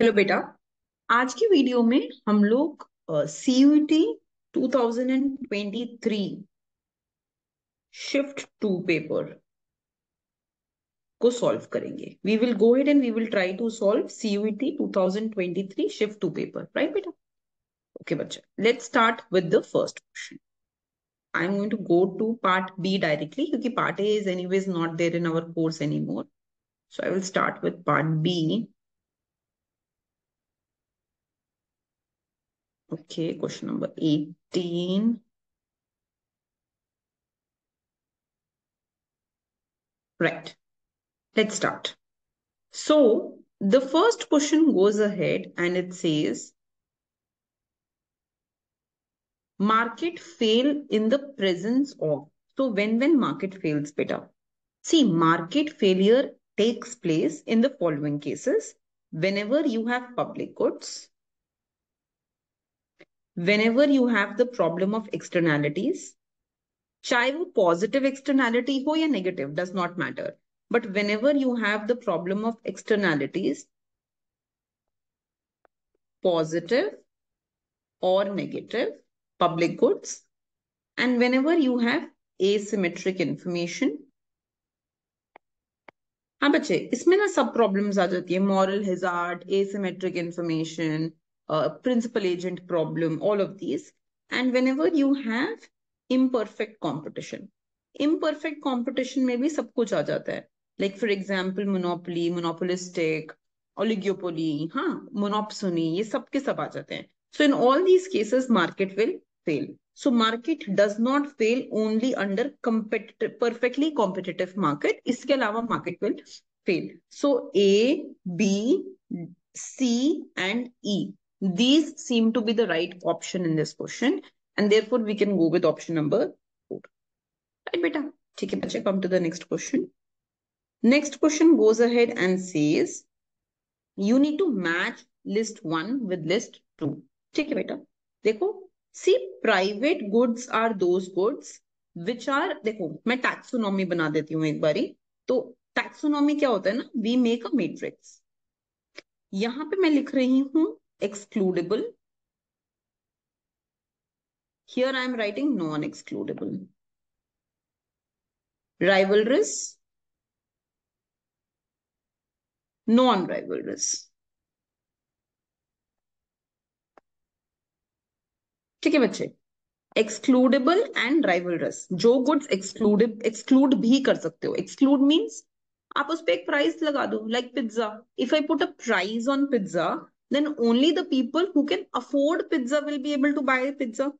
Hello बेटा। आज की वीडियो में हम लोग सीयूटी 2023 शिफ्ट टू पेपर को सॉल्व करेंगे। We will go head and we will try to solve CUET 2023 shift two paper right बेटा? ओके बच्चा let's start with the first question I am going to go to part B directly क्योंकि part A is anyways not there in our course anymore so I will start with part B Okay, question number 18. Right. Let's start. So the first question goes ahead and it says, market fail in the presence of. So when, when market fails, beta. See, market failure takes place in the following cases. Whenever you have public goods, whenever you have the problem of externalities चाहे वो positive externality हो या negative does not matter but whenever you have the problem of externalities positive or negative public goods and whenever you have asymmetric information हाँ बच्चे इसमें ना सब problems आ जाती है moral hazard asymmetric information uh, principal agent problem, all of these. And whenever you have imperfect competition, imperfect competition में भी सब कुछ आ जाता है like for example monopoly, monopolistic, oligopoly, हाँ monopsony ये सब के सब आ जाते हैं so in all these cases market will fail so market does not fail only under competitive perfectly competitive market इसके अलावा market will fail so A, B, C and E these seem to be the right option in this question and therefore we can go with option number 4. Right, beta? Okay, bache, come to the next question. Next question goes ahead and says, you need to match list 1 with list 2. Okay, beta? देखो see private goods are those goods which are देखो मैं taxonomy बना देती हूँ एक बारी तो taxonomy क्या होता है ना we make a matrix यहाँ पे मैं लिख रही हूँ excludable. Here I am writing non-excludable. Rivalrous, non-rivalrous. ठीक है बच्चे एक्सक्लूडेबल एंड राइवलरस जो गुड्स एक्सक्लूडेड एक्सक्लूड भी कर सकते हो एक्सक्लूड मींस आप उस पर एक प्राइस लगा दो like pizza if I put a price on pizza then only the people who can afford pizza will be able to buy pizza.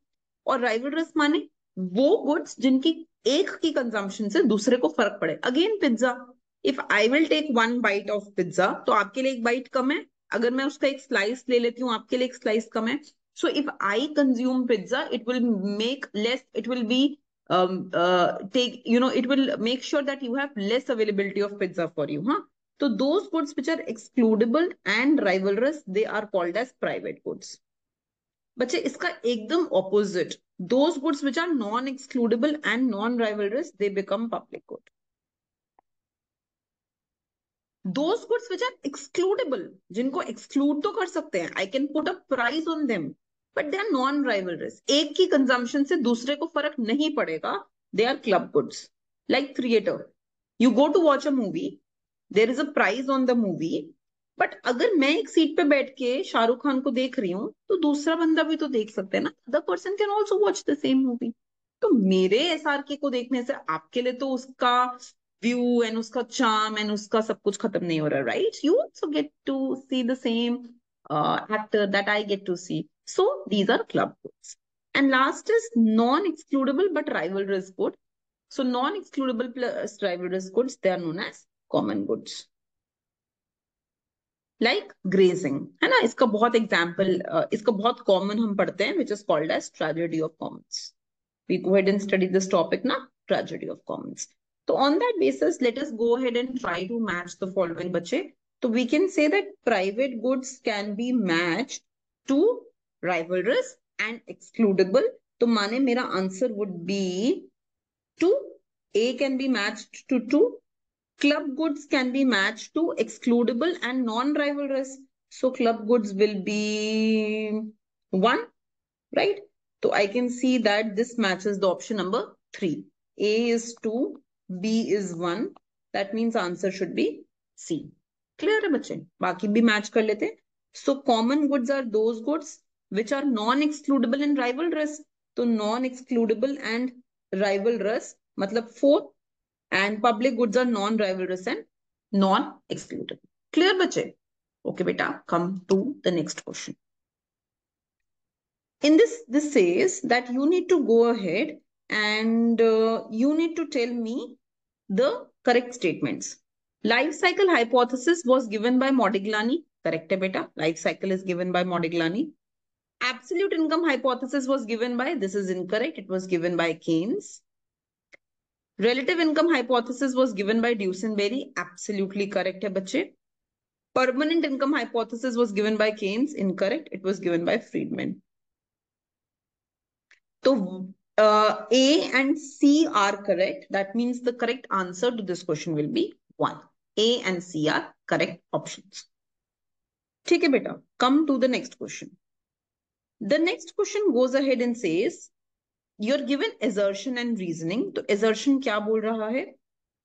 और rivalrous माने वो goods जिनकी एक की कंजम्पशन से दूसरे को फ़र्क पड़े again pizza if I will take one bite of pizza तो आपके लिए एक बाइट कम है अगर मैं उसका एक स्लाइस ले लेती हूँ आपके लिए एक स्लाइस कम है so if I consume pizza it will make less it will be um, uh, take you know it will make sure that you have less availability of pizza for you huh So those goods which are excludable and rivalrous, they are called as private goods. बच्चे इसका एकदम opposite. Those goods which are non-excludable and non-rivalrous, they become public good. Those goods which are excludable, जिनको exclude तो कर सकते हैं, I can put a price on them, but they are non-rivalrous. एक की consumption से दूसरे को फ़र्क नहीं पड़ेगा. They are club goods. Like theater. You go to watch a movie, there is a price on the movie but अगर मैं एक सीट पे बैठ के शाहरुख खान को देख रही हूँ तो दूसरा बंदा भी तो देख सकते हैं ना? The person can also watch the same movie तो मेरे एस आर के को देखने से आपके लिए तो उसका व्यू एंड उसका चार्म एंड उसका सब कुछ खत्म नहीं हो रहा right you also get to see the same actor that I get to see so these are club goods and last is non-excludable but rivalrous good. So non-excludable plus rivalrous goods, they are known as common goods like grazing है ना? इसका बहुत example uh, इसका बहुत common हम पढ़ते हैं which is called as tragedy of commons we go head and study this topic ना? ट्रेजेडी ऑफ़ कॉमन्स तो on that basis let us go head and try to match the following बच्चे. तो we can say that private goods can be match to rivalrous and excludable तो माने मेरा answer would be two A can be match to to Club goods can be matched to excludable and non-rivalrous. So club goods will be 1, right? So I can see that this matches the option number 3. A is 2, B is 1. That means answer should be C. Clear है बच्चे बाकी भी match कर लेते So common goods are those goods which are non-excludable in rivalrous. So non-excludable and rivalrous मतलब 4 and public goods are non-rivalrous and non-excludable. Clear, bache? Okay, beta, come to the next question. In this, this says that you need to go ahead and uh, you need to tell me the correct statements. Life cycle hypothesis was given by Modigliani. Correct, beta. Life cycle is given by Modigliani. Absolute income hypothesis was given by, this is incorrect, it was given by Keynes. Relative income hypothesis was given by Duesenberry. Absolutely correct, hai Permanent income hypothesis was given by Keynes. Incorrect. It was given by Friedman. So uh, A and C are correct. That means the correct answer to this question will be 1. A and C are correct options. Take a beta. Come to the next question. The next question goes ahead and says, you're given assertion and reasoning. So assertion kya bol raha hai?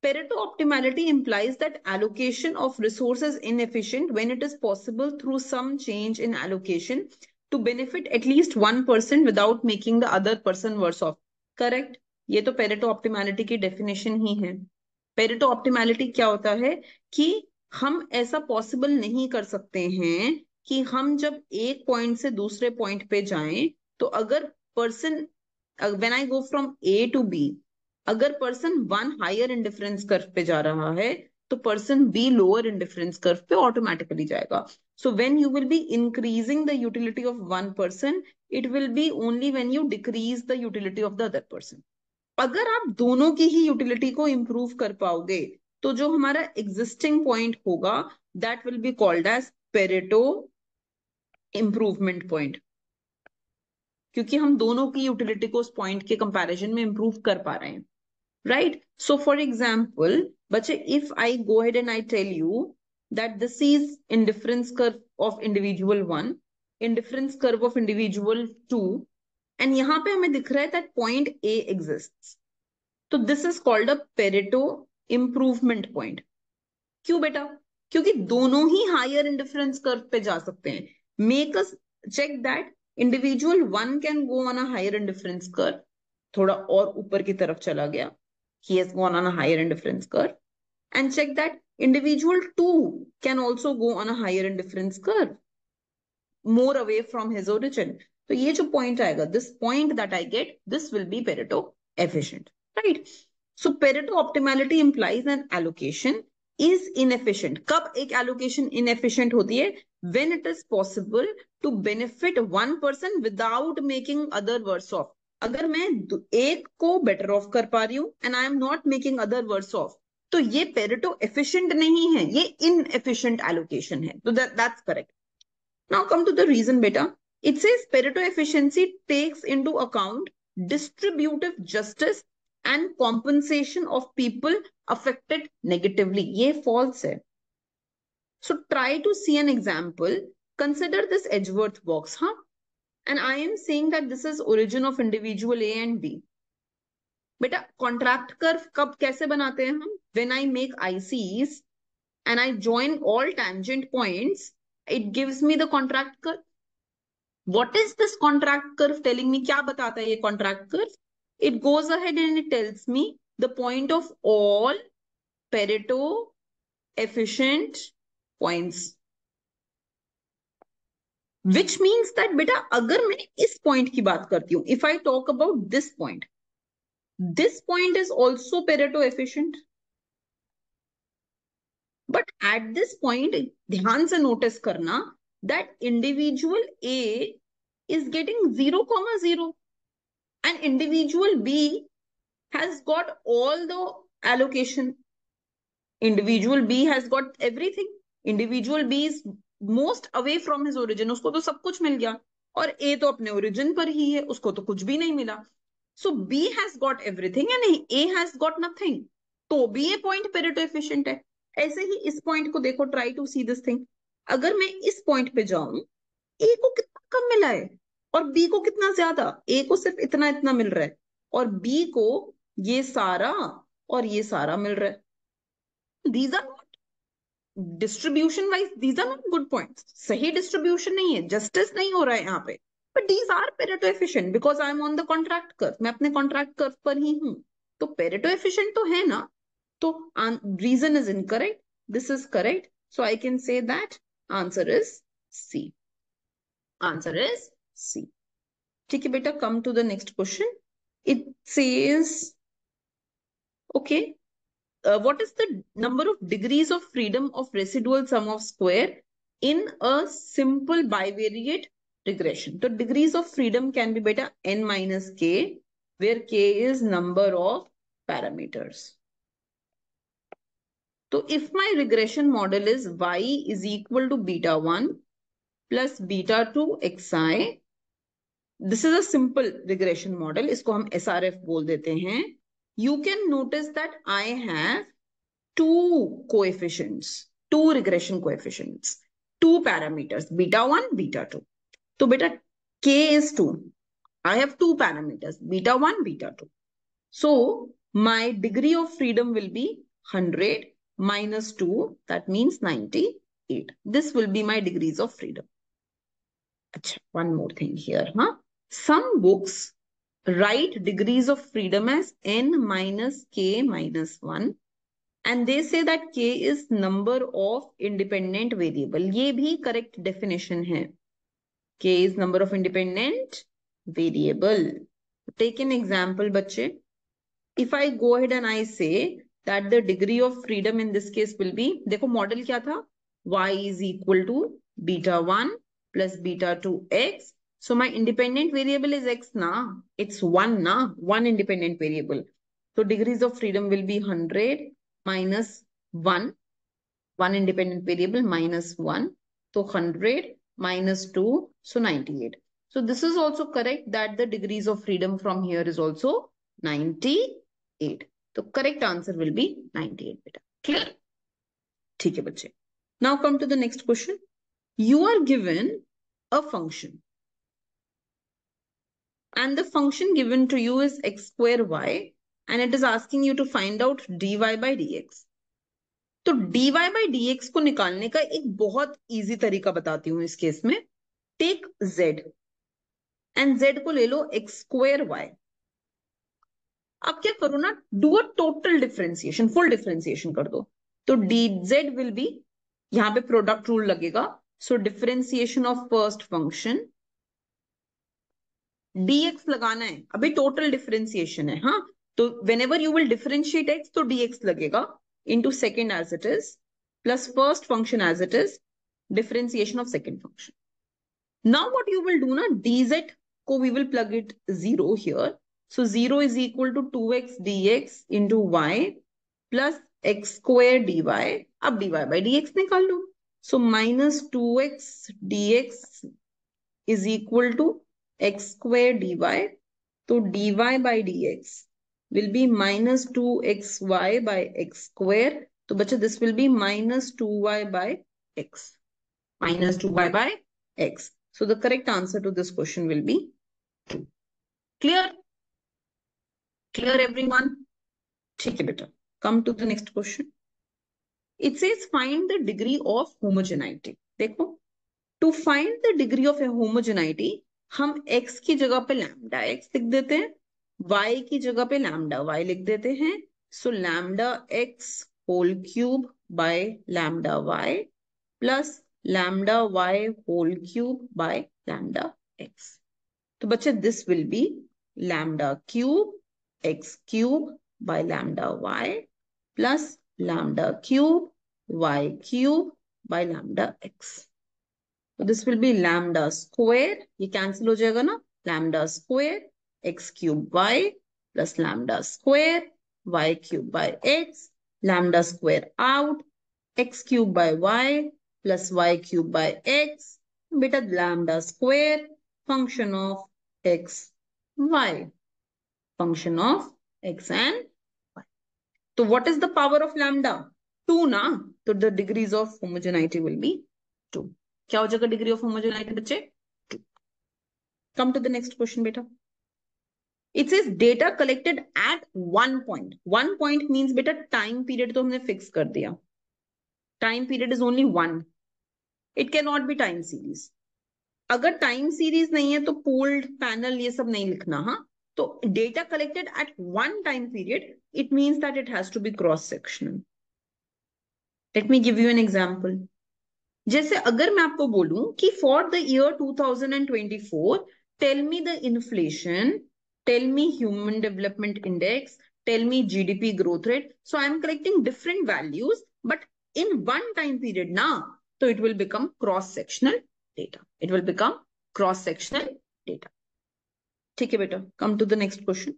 Pareto optimality implies that allocation of resources inefficient when it is possible through some change in allocation to benefit at least one person without making the other person worse off. Correct? ये तो Pareto optimality की definition ही है Pareto optimality क्या होता है कि हम ऐसा पॉसिबल नहीं कर सकते हैं कि हम जब एक पॉइंट से दूसरे पॉइंट पे जाएँ तो अगर person when I go from A to B अगर person one higher indifference curve पे जा रहा है तो person B lower indifference curve पे ऑटोमेटिकली जाएगा। So when you will be increasing the utility of one person it will be only when you decrease the utility of the other person अगर आप दोनों की ही यूटिलिटी को improve कर पाओगे तो जो हमारा एग्जिस्टिंग पॉइंट होगा that will be called as Pareto improvement point क्योंकि हम दोनों की यूटिलिटी को उस पॉइंट के कंपैरिजन में इंप्रूव कर पा रहे हैं राइट सो फॉर एग्जांपल बच्चे if I go head and I tell you that this is indifference curve of individual one indifference curve of individual two and यहाँ पे हमें दिख रहा है दैट पॉइंट ए एग्जिस्ट तो this is called a Pareto improvement point क्यों बेटा? क्योंकि दोनों ही हायर इंडिफरेंस कर्व पे जा सकते हैं. Make us check that individual one can go on a higher indifference curve. थोड़ा और ऊपर की तरफ चला गया he has gone on a higher indifference curve. And check that individual 2 can also go on a higher indifference curve, more away from his origin. So, ये जो point आएगा, this point that I get, this will be Pareto efficient, right? So, Pareto optimality implies an allocation Is inefficient कब एक allocation inefficient होती है? When it is possible to benefit one person without making other worse off अगर मैं एक को better of कर पा रही हूँ and I am not making other worse off तो ये पेरेटो एफिशियंट नहीं है, ये इन एफिशियंट एलोकेशन है. तो that's correct now come to the reason बेटा. It's says Pareto efficiency takes in to account distributive justice and compensation of people affected negatively. ये false है. So try to see an example. Consider this Edgeworth box. Huh? and I am saying that this is origin of individual A and B. बेटा contract curve कब कैसे बनाते हैं हम when I make ICs and I join all tangent points it gives me the contract curve what is this contract curve telling me क्या बताता है ये contract curve it goes ahead and it tells me the point of all Pareto efficient points which means that बेटा अगर मैं इस point की बात करती हूं if I talk about this point this point is also Pareto efficient but at this point ध्यान से नोटिस करना that individual A is getting 0 comma 0 And individual b has got all the allocation. Individual b has got everything. Individual b is most away from his origin उसको तो सब कुछ मिल गया और ए तो अपने ओरिजिन पर ही है उसको तो कुछ भी नहीं मिला so B has got everything and A has got nothing तो भी ये पॉइंट पेरेटो एफिशिएंट है ऐसे ही इस पॉइंट को देखो try to see this thing अगर मैं इस पॉइंट पे जाऊँ ए को कितना कम मिला है? और बी को कितना ज़्यादा? ए को सिर्फ़ इतना इतना मिल रहा है। और बी को ये सारा और ये सारा मिल रहा है। These are not distribution wise these are not good points सही डिस्ट्रीब्यूशन नहीं है। जस्टिस नहीं हो रहा है यहाँ पे। But these are Pareto efficient because I am on the contract curve मैं अपने कॉन्ट्रैक्ट कर्व पर ही हूँ। तो पेरेटो एफिशिएंट तो है ना? तो reason is incorrect this is correct so I can say that answer is C answer is सी ठीक है बेटा come to the next question it says okay uh, what is the number of degrees of freedom of residual sum of square in a simple bivariate regression? So degrees of freedom can be beta n minus k, where k is number of parameters. So if my regression model is y is equal to beta 1 plus beta 2 xi, this is all regression model इसको हम S R F बोल देते हैं। You can notice that I है two coefficient two regression coefficient two parameters beta one beta two तो बेटा k is two I have two parameters beta one beta two so my degree of freedom will be hundred minus two that means ninety eight this will be my degrees of freedom अच्छा one more thing here हाँ? Some books write degrees of freedom as n minus k minus 1 and they say that k is number of independent variable ये भी correct definition है k is number of independent variable take an example बच्चे if I go ahead and I say that the degree of freedom in this case will be देखो model क्या था y is equal to beta 1 plus beta 2 x so my independent variable is x na. It's 1 na. 1 independent variable. So degrees of freedom will be 100 minus 1. 1 independent variable minus 1. So 100 minus 2. So 98. So this is also correct that the degrees of freedom from here is also 98. So correct answer will be 98 beta. Clear? ठीक है बच्चे. Now come to the next question. You are given a function And the function given to you is x square y, and it is asking you to find out dy by dx. तो dy by dx को निकालने का एक बहुत easy तरीका बताती हूँ इस केस में। टेक z एंड z को ले लो एक्स स्क्वेयर वाई अब क्या करो ना do a total differentiation full differentiation कर दो। तो डी जेड विल बी यहाँ पे प्रोडक्ट रूल लगेगा। So differentiation of first function dx लगाना है। अभी टोटल डिफरेंशिएशन है हाँ? तो whenever you will differentiate x तो dx लगेगा। Into second as it is plus first function as it is differentiation of second function now what you will do ना dz को we will plug it zero here so 0 is equal to 2x dx into y plus x square dy. अब dy by dx निकाल लो. So minus 2x dx is equal to x square dy. So dy by dx will be minus 2xy by x square. So bacha, this will be minus 2y by x. Minus 2y by x. So the correct answer to this question will be 2. Clear? Clear everyone? ठीक है बेटा. Come to the next question. It says find the degree of homogeneity. देखो. To find the degree of a homogeneity, हम x की जगह पे lambda x लिख देते हैं, y की जगह पे लैमडा y लिख देते हैं। So lambda x whole cube by lambda y plus lambda y whole cube by lambda x. तो बच्चे this will be lambda cube x cube by lambda y plus lambda cube y cube by lambda x. So this will be lambda square. ये cancel हो जाएगा ना? Lambda square x cube y plus lambda square y cube by x. Lambda square out. x cube by y plus y cube by x. Beta lambda square function of x y. Function of x and y. So what is the power of lambda? 2 na? So the degrees of homogeneity will be two क्या हो जाएगा degree of homogeneity बच्चे? Come to the next question बेटा। It says data collected at one point one point means बेटा time period तो हमने fix कर दिया। Time period is only one it can not be time series अगर time series नहीं है तो पोल्ड पैनल ये सब नहीं लिखना हाँ? तो data collected at one time period it means that it has to be cross sectional let me give you an example जैसे अगर मैं आपको बोलूं कि for the year 2024 tell me the inflation tell me human development index tell me GDP growth rate so I am collecting different values but in one time period ना तो it will become cross sectional data. It will become cross-sectional data. ठीक है बेटा come to the next question.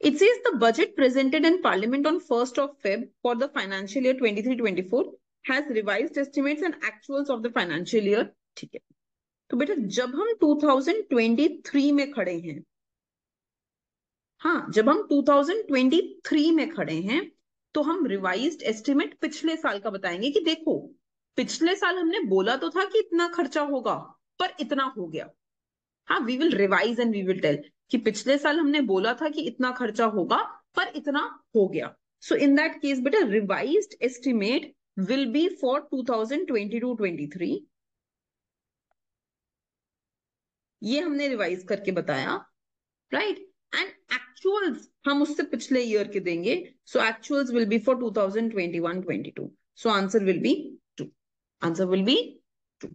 It says the budget presented in Parliament on 1st of Feb for the financial year 23-24 has revised estimates and actuals of the financial year. ठीक है। तो बेटा, जब हम 2023 में खड़े हैं हाँ जब हम 2023 में खड़े हैं तो हम रिवाइज्ड एस्टिमेट पिछले साल का बताएँगे कि देखो, पिछले साल हमने बोला तो था कि इतना खर्चा होगा, पर इतना हो गया। हाँ we will revise and we will tell कि पिछले साल हमने बोला था कि इतना खर्चा होगा, पर इतना हो गया। सो इन दैट केस बेटा revise estimate will be for 2022-23 ये हमने रिवाइज करके बताया राइट एंड एक्चुअल्स हम उससे पिछले ईयर के देंगे so actuals will be for 2021-22 so answer will be Answer will be 2.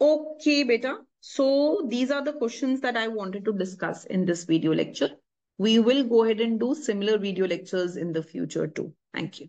Okay, beta. So these are the questions that I wanted to discuss in this video lecture. We will go ahead and do similar video lectures in the future too. Thank you.